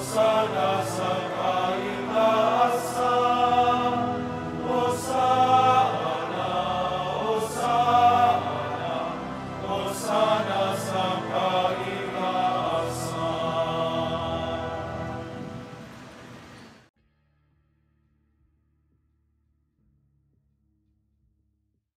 Sada Hosanna.